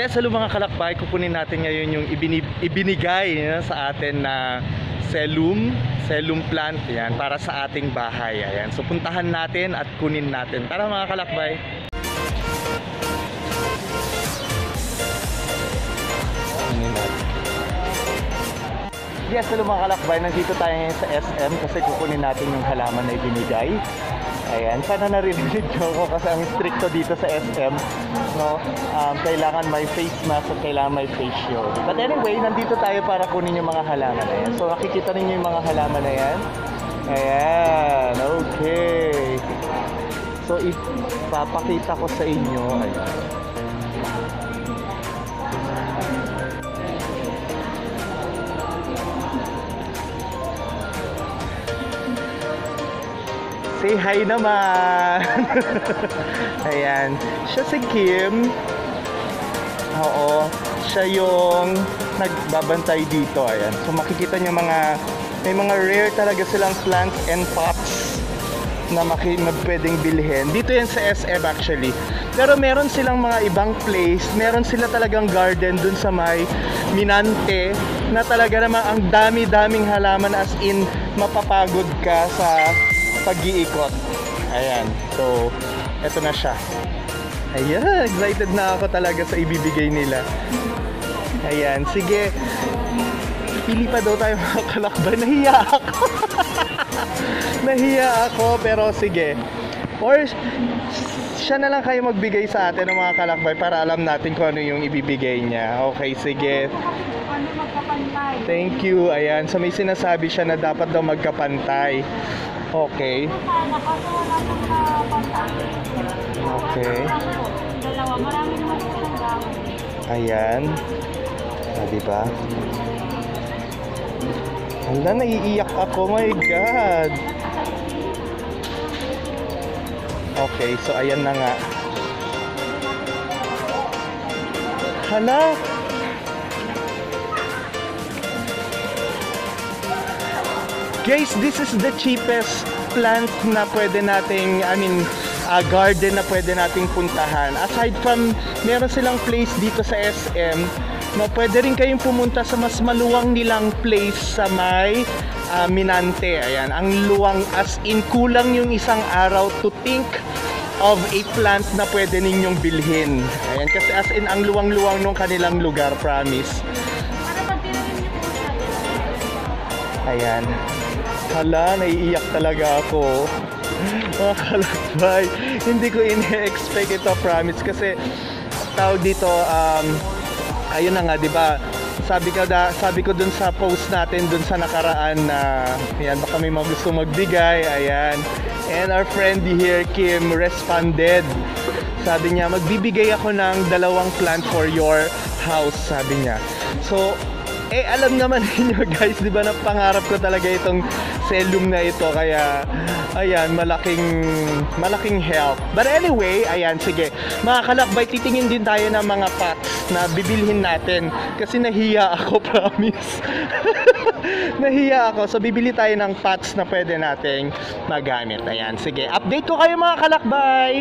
Yes, hello mga kalakbay. Kukunin natin ngayon yung ibini- ibinigay no, sa atin na selum, selum plant yan para sa ating bahay. Ayan. So puntahan natin at kunin natin. Tara mga kalakbay. Yes, hello mga kalakbay. Nandito tayo ngayon sa SM kasi kukunin natin yung halaman na ibinigay. Ayan, sana narinig nyo ako kasi ang stricto dito sa SM. No? Um, kailangan may face mask at kailangan may face shield. But anyway, nandito tayo para kunin yung mga halaman na yan. So nakikita ninyo yung mga halaman na yan. Ayan, okay. So ipapakita ko sa inyo. Ayan. Say hi naman! Ayan. Siya si Kim. Oo. Siya yung nagbabantay dito. Ayan. So makikita niyo mga may mga rare talaga silang plants and pots na, maki, na pwedeng bilhin. Dito yan sa SM actually. Pero meron silang mga ibang place. Meron sila talagang garden dun sa may Minante na talaga namang ang dami-daming halaman as in mapapagod ka sa pag-iikot. Ayan. So, eto na siya. Ayan, excited na ako talaga sa ibibigay nila. Ayan, sige. Pili pa daw tayo mga kalakbay. Nahiya ako. Nahiya ako, pero sige. Or, siya na lang kayo magbigay sa atin ng mga kalakbay para alam natin kung ano yung ibibigay niya. Okay, sige. Thank you. Ayan, so may sinasabi siya na dapat daw magkapantay. Okay. Okay. Dalawa, marami naman. Ayan. Ah, di ba? Hala, naiiyak ako. My God. Okay, so ayan na nga. Hala. Guys, this is the cheapest plant na pwede nating, I mean, uh, garden na pwede nating puntahan. Aside from, meron silang place dito sa SM, no, pwede rin kayong pumunta sa mas maluwang nilang place sa may uh, Minante. Ayan, ang luwang as in kulang yung isang araw to think of a plant na pwede ninyong bilhin. Ayan, kasi as in ang luwang-luwang nung kanilang lugar, promise. Ayan. Hala, naiiyak talaga ako. Mga kalakbay. Hindi ko ine-expect ito, promise. Kasi, tawag dito, um, ayun na nga, di ba? Sabi ko, da, sabi ko dun sa post natin, dun sa nakaraan na, yan, baka may mga gusto magbigay, ayan. And our friend here, Kim, responded. Sabi niya, magbibigay ako ng dalawang plant for your house, sabi niya. So, eh alam naman niyo guys, 'di ba na pangarap ko talaga itong selum na ito kaya ayan, malaking malaking help. But anyway, ayan sige. Mga kalakbay, titingin din tayo ng mga pots na bibilhin natin kasi nahiya ako, promise. nahiya ako. So bibili tayo ng pots na pwede nating magamit. Ayan, sige. Update ko kayo mga kalakbay.